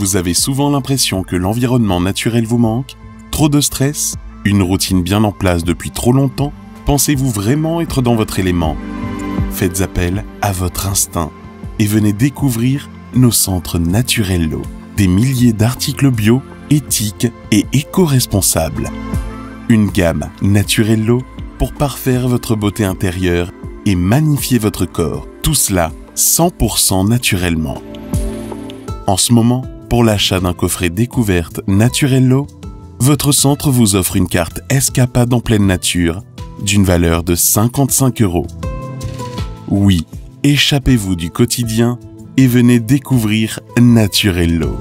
Vous avez souvent l'impression que l'environnement naturel vous manque? Trop de stress? Une routine bien en place depuis trop longtemps? Pensez-vous vraiment être dans votre élément? Faites appel à votre instinct et venez découvrir nos centres Naturello. Des milliers d'articles bio, éthiques et éco-responsables. Une gamme Naturello pour parfaire votre beauté intérieure et magnifier votre corps. Tout cela 100% naturellement. En ce moment, pour l'achat d'un coffret découverte Naturello, votre centre vous offre une carte Escapade en pleine nature d'une valeur de 55 euros. Oui, échappez-vous du quotidien et venez découvrir Naturello.